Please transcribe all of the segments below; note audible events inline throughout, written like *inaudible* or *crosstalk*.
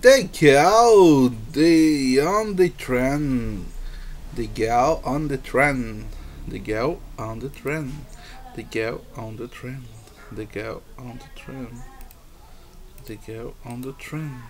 The gal, the on the trend. The gal on the trend. The gal on the trend. The gal on the trend. The gal on the trend. The gal on the trend.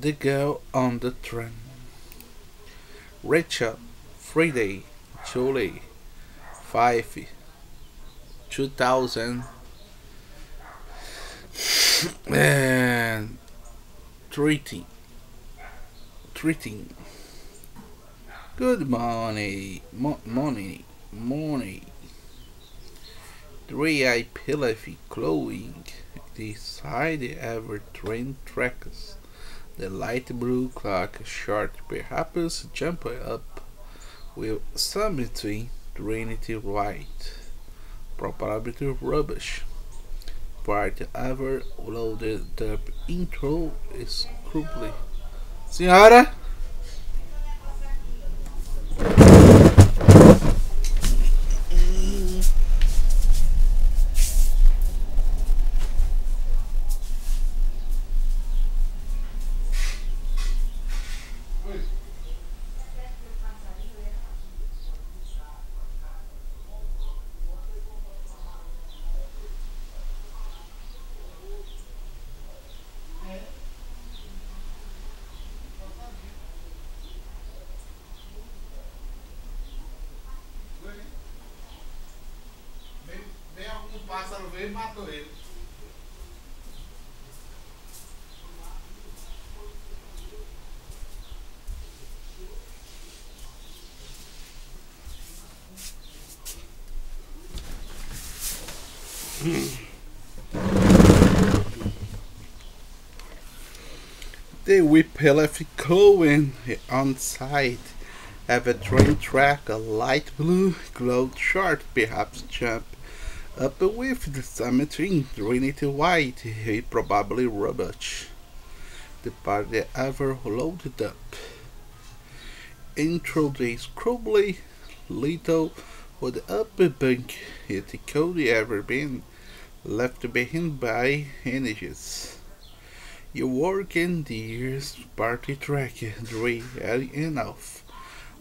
The girl on the trend. Rachel, Friday, July, 5, 2000 and treating, treating. Good morning, mo- morning, morning. Three eye pillowy glowing, the side ever train tracks. The light blue clock short perhaps jump up with some between Trinity White. Probably rubbish. Part ever loaded up intro is scruply. Senhora! Matou ele. The whip Cohen on site have a train track, a light blue glowed short, perhaps jump up with the cemetery Trinity White, he probably rubbish. The party ever loaded up. Intro the scrubbly little with the upper bunk it could ever been left behind by energies. You work in the years party track dry enough.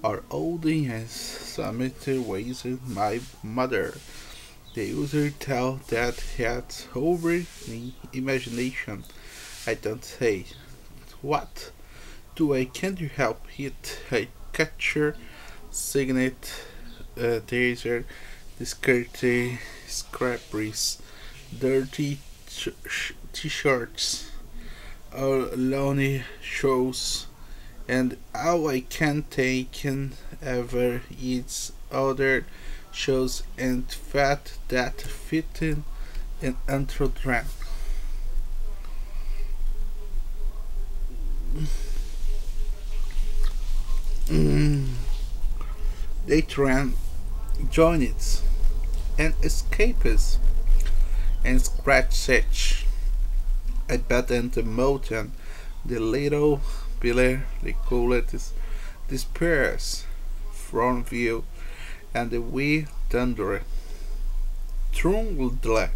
Our old as cemetery ways my mother. The user tell that has over the imagination. I don't say. What? Do I can't you help it? I capture signet uh, taser, discrete scrappers, dirty sh- sh- t-shirts, uh, lonely shows, and how I can take and ever eats other shows and fat that fit in an intro trend. Mm. They trend join it and escapes and scratch itch. I bet in the mountain the little pillar the coolest despairs from view and the wee thunder. Trundle.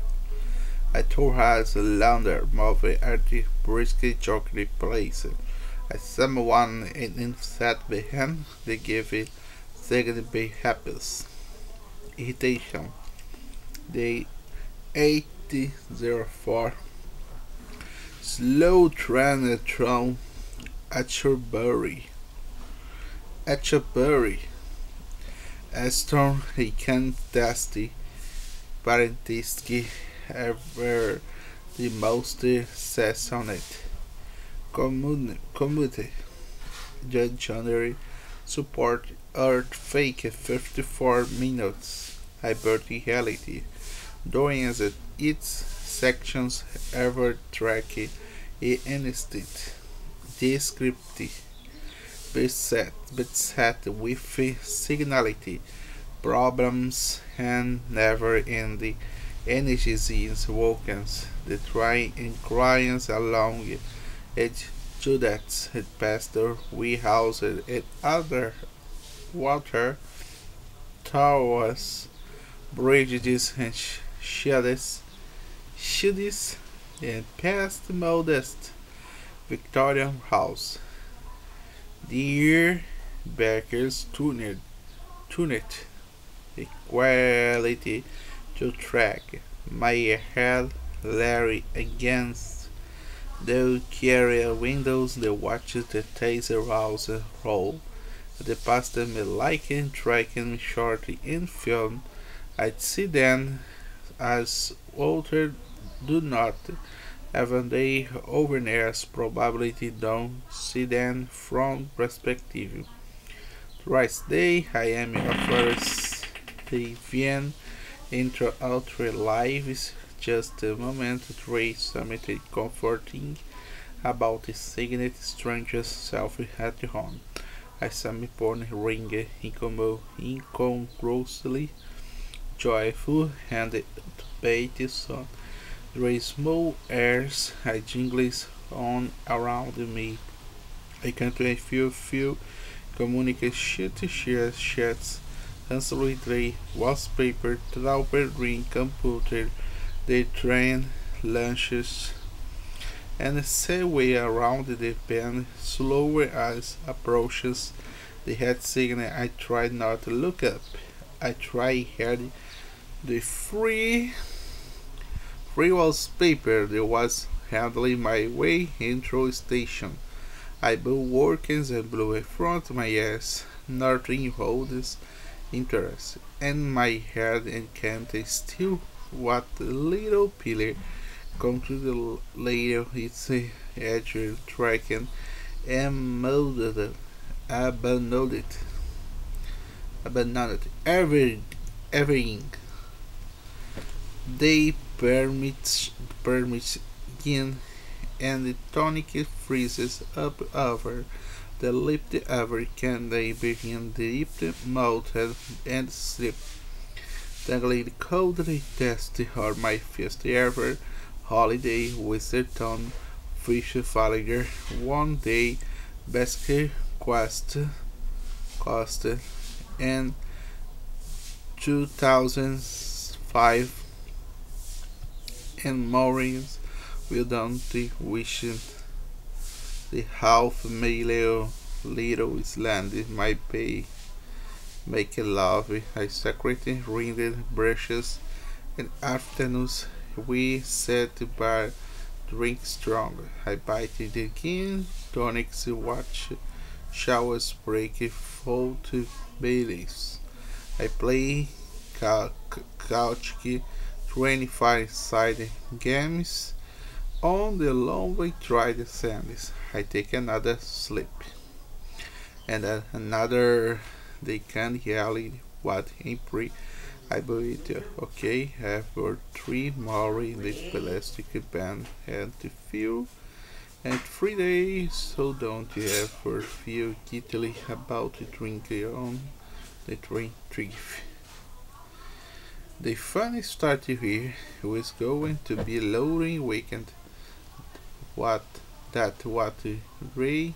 I her as a launder movie at the brisky chocolate place. As someone in sat behind, they gave it second be happiness. Irritation. The 8004 Slow train tron Atcherbury. Atcherbury. He can dusty parentiski ever the most says on it. Community Judge January support Earth fake 54 minutes. Hybrid reality doing as it its sections ever track it instant. Descriptive beset beset with signality problems and never ending energies walkings the try inquiries along it Judith it pastor we house it other water towers bridges and sheds shields and past modest Victorian House. Dear Backers tune it, tuned, tuned equality to track. My head Larry against the carrier windows the watches the taser house roll. The past me liking tracking shortly in film. I'd see then as Walter do not even they overnears probability don't see them from perspective. Twice day I am first the Vien intro outre lives just a moment three something comforting about the signet stranger's self at home. I me porn ring incongruously joyful and upbeat son there small airs I jingles on around me. I can't feel feel communicate shit share chats answer tray wallpaper trapper ring computer the train lunches and say way around the pen slower as approaches the head signal I try not to look up. I try hard the free free wallpaper that was handling my way into station. I blew workings and blew a front my ass, nothing holds interest, and my head and can't still what little pillar come to the later its edge tracking and molded abandoned abandoned every everything they permit permit in and the tonic freezes up over the lip ever can they begin the deep mouth and sleep Tangling coldly test or my first ever holiday with their tongue fish falliger one day basket quest cost and 2005 and Maureen's. Will don't wishing the half million little island might pay make a love. I secretly ringed brushes and afternoons. We sat bar drink strong. I bite the gin tonics watch. Showers break fall to Baileys I play couch 25 side games on the lonely dry sands. I take another sleep and uh, another they can yell what impre I believe okay after three more in the plastic band and to feel and three days so don't you ever feel guilty about drinking on the drink trip the fun started here was going to be loading weekend. What that what Ray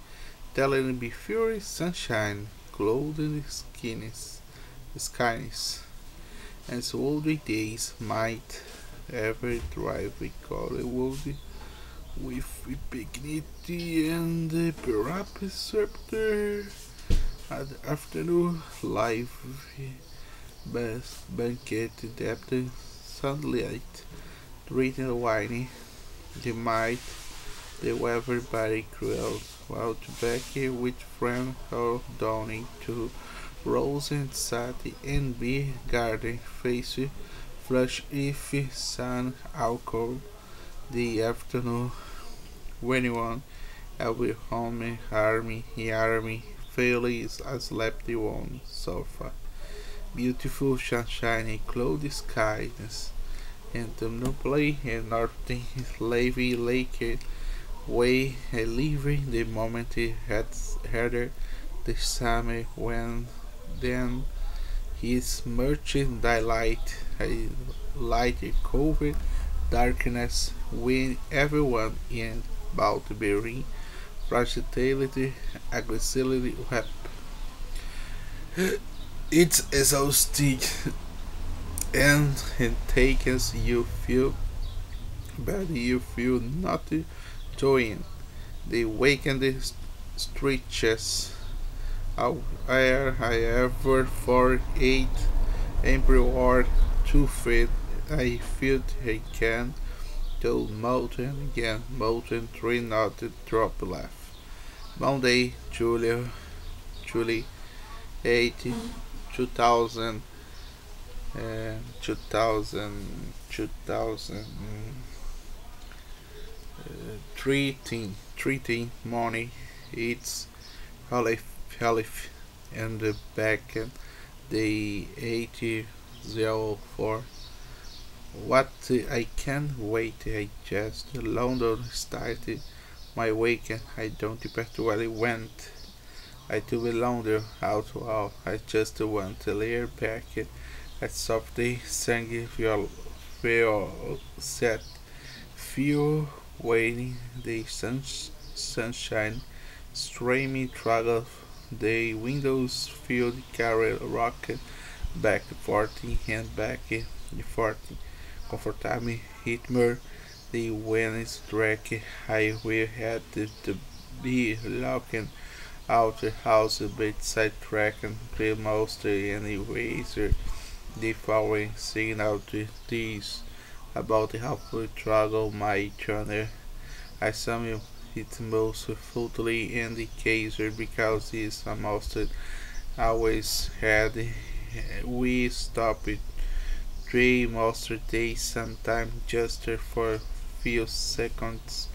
telling be fury sunshine, golden skins, skies, and so the days might ever drive we call it would with dignity and perhaps scepter at afternoon life banquet depth sunlight drinking wine the might the weather very cruel while tobacco with friend or dawning to rose and sat in the garden face flush if sun alcohol the afternoon when one every home army army fairly slept on sofa beautiful sunshiny cloudy skies and the play and northern levy lake way leaving the moment he had heard the summer when then his merchant daylight a light covered darkness when everyone in be fragility aggressively wept it's exhausting. And it takes you feel but you feel not doing. The wakened stretches. Where I ever for eight emperor two feet I feel I can till molten again. Mountain three not drop left. Monday July July 8 2000 uh, 2000 2000 uh, 13 13 morning it's Halif Halif and the back the 8004 what I can't wait I just London started my weekend. I don't particularly went I be London out well I just want to lay back at softly sang feel feel set. Feel waiting the sun, sunshine streaming travel the windows filled carry rocket back 40 and back 40 comfortable more the wind struck I will have to, to be looking out the house bedside track and play most anyways the following signal to these about how to travel my journey. I sum it most fully in the case because it's almost always had we stop it. Three most days sometimes just for a few seconds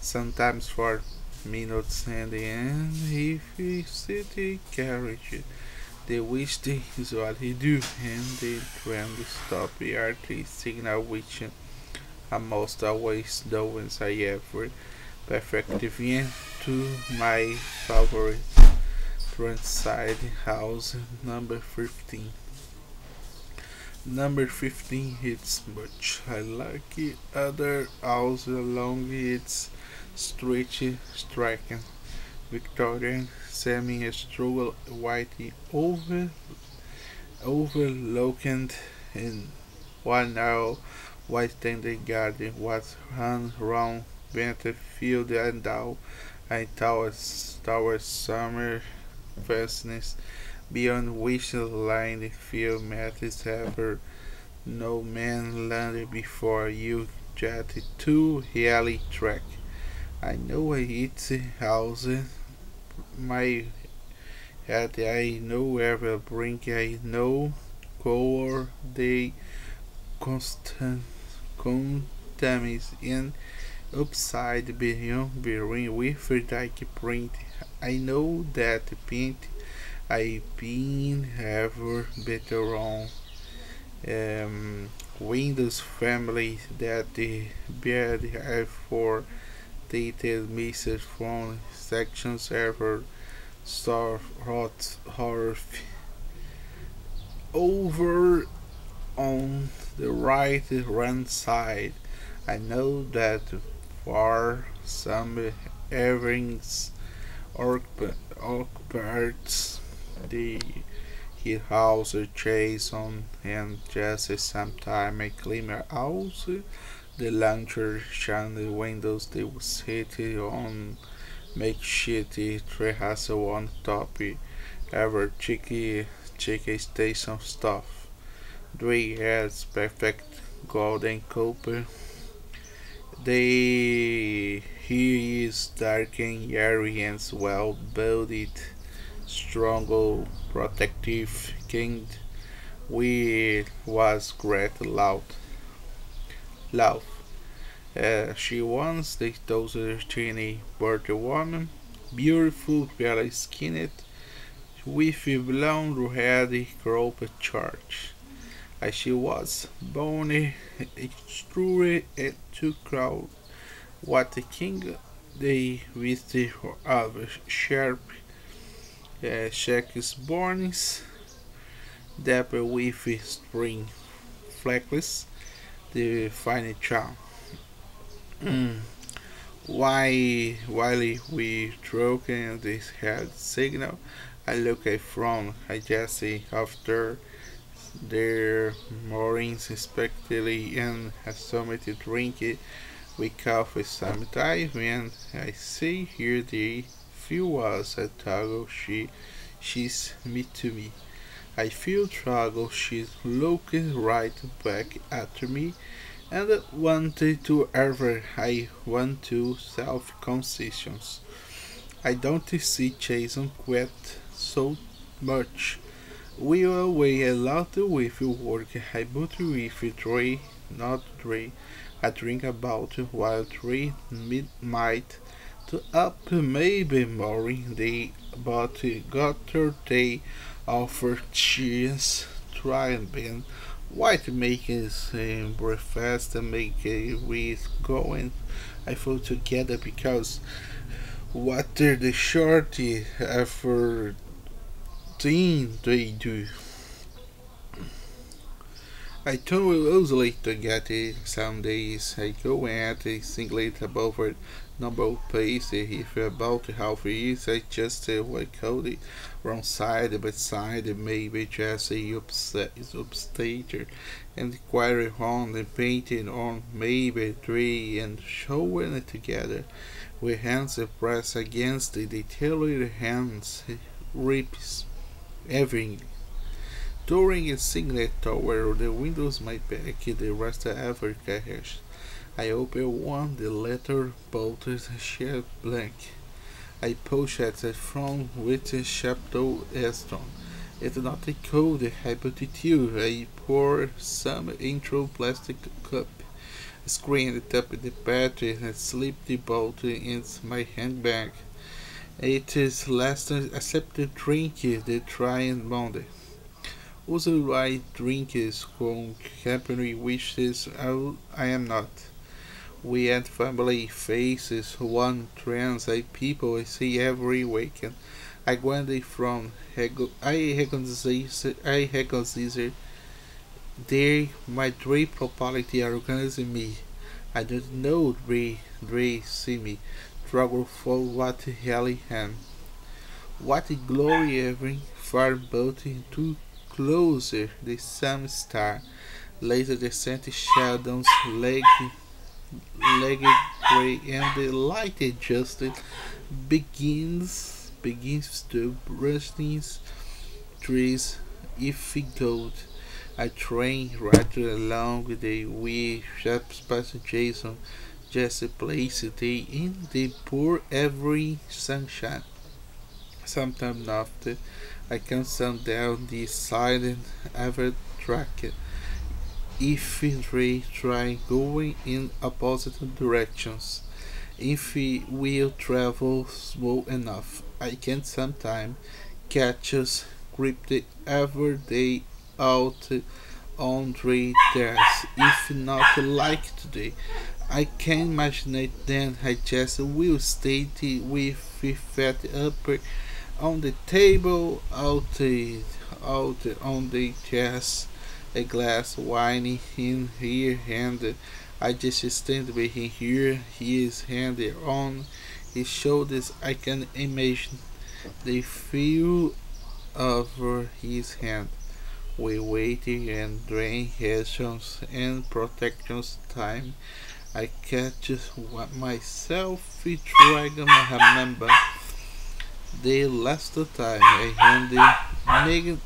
sometimes for minutes and then if we sit the carriage the wish *laughs* is what he do and the trend stop the artist signal which almost always those I ever perfect view to my favorite front side house number 15 number 15 it's much. I like it. Other house along its stretch striking Victorian semi struggle whitey over overlooking in one narrow white standing garden was run round bent field and down and towards towards summer fastness beyond which line the field methods ever no man landed before you jetted to Hiali track. I know it's a house my head I know ever bring I know color they constant contains in upside beyond between with like print. I know that paint I been ever better on. Um, Windows family that the bed have for detailed message from sections ever star hot horror over on the right hand side. I know that for some earrings occupies the his house chase on and just sometime a clean out the launcher shine the windows they hit on makeshift treehouse on top ever cheeky cheeky station stuff. Three has perfect golden copper. They he is dark and airy and well built strong protective king. We was great loud love. Uh, she the those teeny bird woman beautiful pale skinned with a blonde head crop charge as she was born extruded to crowd what the king they with the other sharp uh, Shakes Borns, Dapper with Spring Fleckless, the charm. Mm. Why, while we in this head signal, I look at from I just see after their moorings expectedly and something to drink it with some time and I see here the few was a toggle she she's me to me. I feel trouble she's looking right back at me and wanted to ever I want to self concessions. I don't see Jason quite so much. We are away a lot with work. I put with Dre, not Dre. I drink about while Dre might to up maybe more day, but got her day offer cheese, try and ben. White us uh, breakfast and make uh, with going. I feel together because water the shorty after thing they do. I told usually to get it some days. I go at a singlet above it number pace if about half years I just uh, called it wrong side by side maybe just a upset upstager and query on and painting on maybe three and showing it together with hands pressed against the detailed hands rips everything. During a singlet tower the windows my back the rest ever cash I open one the letter bolted shed blank. I push at the front with chapter Eston. It's not a code hypothesis. I pour some into plastic cup. Screen tap the battery and slip the bolt in my handbag. It is last accepted drink the try and bond. Also I drink is from company which is I am not. We had family faces, one trans people I see every weekend. I went from Hegel, I recognize I recognize they my three property are organizing me. I don't know they they see me struggle for what really am. What glory every far boat to closer the same star. Later the scented shadows leg legged gray and the light adjusted begins begins to brush these trees iffy gold. I train right along the way shops past Jason just place day in the poor every sunshine. Sometime after I can stand down the silent ever track if we try going in opposite directions. If we will travel slow enough, I can sometimes catch us every day out on three days. If not like today, I can imagine it then I just will stay with fat upper on the table out, out on the chest a glass wine in here and I just stand with him here. His hand on his shoulders. I can imagine the feel of his hand. We waiting and drain rations and protections time. I catch myself dragon I remember the last time I handed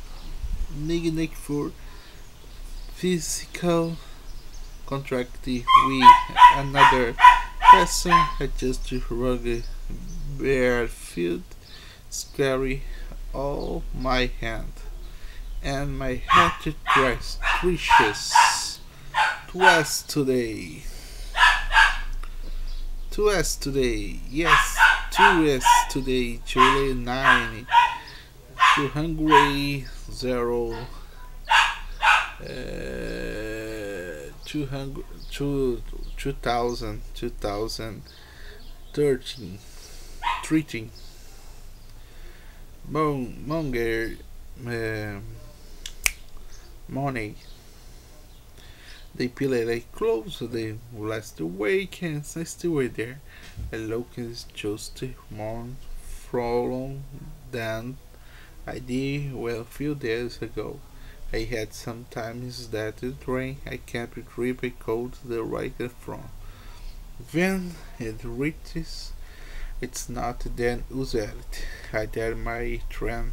Nick for physical contract with another person I just rugged barefoot scary all my hand and my head dress precious. Twice today. Twice today. Yes two today. July 9 two hungry zero uh, 200, 2000, 2013, treating Mon, Monger, uh, money. They peeled a close, they last and I still were there. A look is just more from than I did well few days ago. I had sometimes that it train I kept trip a cold the right from. When it reaches, it's not then used. I dare my trend.